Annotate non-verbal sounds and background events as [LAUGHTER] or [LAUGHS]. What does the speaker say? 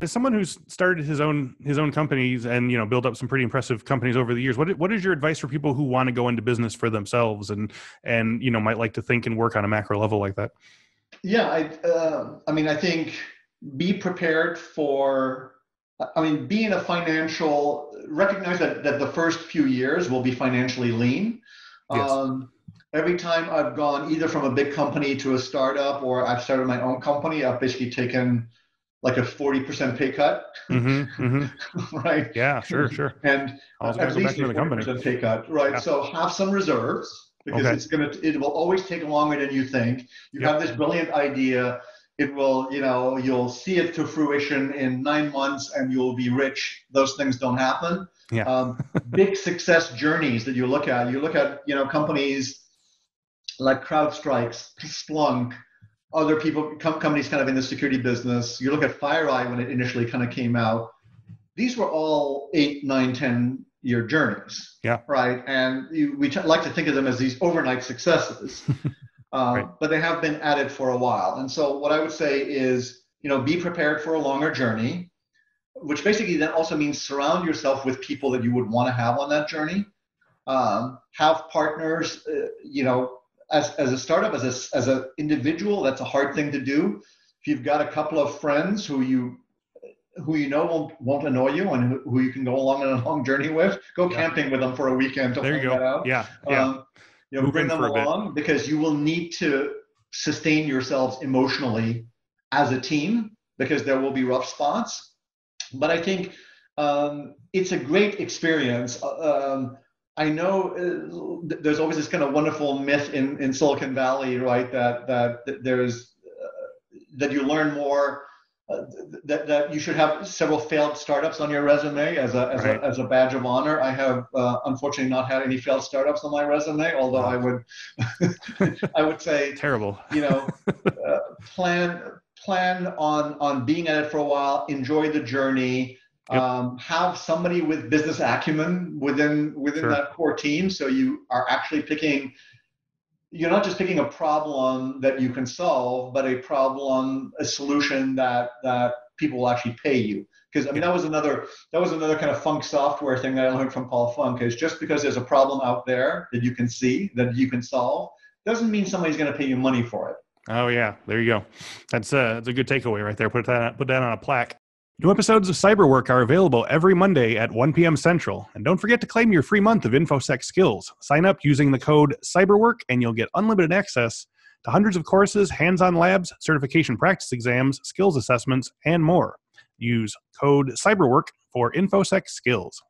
As someone who's started his own his own companies and you know built up some pretty impressive companies over the years, what what is your advice for people who want to go into business for themselves and and you know might like to think and work on a macro level like that? Yeah, I uh, I mean I think be prepared for I mean, being a financial, recognize that, that the first few years will be financially lean. Yes. Um, every time I've gone either from a big company to a startup or I've started my own company, I've basically taken like a 40% pay cut. Mm-hmm, mm-hmm. [LAUGHS] right. Yeah, sure, sure. And at least a 40% pay cut. Right. Yeah. So have some reserves because okay. it's going to, it will always take longer than you think. You yep. have this brilliant idea it will you know you'll see it to fruition in nine months and you'll be rich those things don't happen yeah. um, big [LAUGHS] success journeys that you look at you look at you know companies like CrowdStrike Splunk other people com- companies kind of in the security business you look at FireEye when it initially kind of came out these were all eight nine ten year journeys yeah right and you, we t- like to think of them as these overnight successes um, [LAUGHS] right. but they have been at it for a while. And so what I would say is, you know, be prepared for a longer journey, which basically then also means surround yourself with people that you would want to have on that journey. Um, have partners, uh, you know, as, as a startup, as a, as an individual, that's a hard thing to do. If you've got a couple of friends who you who you know won't, won't annoy you and who, who you can go along on a long journey with, go yeah. camping with them for a weekend to there you go. that out. Yeah, yeah. Um, you know, bring them along because you will need to sustain yourselves emotionally as a team because there will be rough spots. But I think um, it's a great experience. Uh, um, I know uh, there's always this kind of wonderful myth in, in Silicon Valley, right? That that, that there's uh, that you learn more uh, that, that you should have several failed startups on your resume as a, as, right. a, as a badge of honor. I have uh, unfortunately not had any failed startups on my resume, although I would [LAUGHS] I would say terrible. You know, uh, plan plan on on being at it for a while, enjoy the journey. Yep. Um, have somebody with business acumen within within sure. that core team, so you are actually picking you're not just picking a problem that you can solve, but a problem, a solution that that people will actually pay you. Because I mean, that was another that was another kind of Funk Software thing that I learned from Paul Funk. Is just because there's a problem out there that you can see that you can solve doesn't mean somebody's going to pay you money for it. Oh yeah, there you go. That's a that's a good takeaway right there. Put that put that on a plaque. New episodes of Cyberwork are available every Monday at 1 p.m. Central. And don't forget to claim your free month of InfoSec skills. Sign up using the code CYBERWORK and you'll get unlimited access to hundreds of courses, hands on labs, certification practice exams, skills assessments, and more. Use code CYBERWORK for InfoSec skills.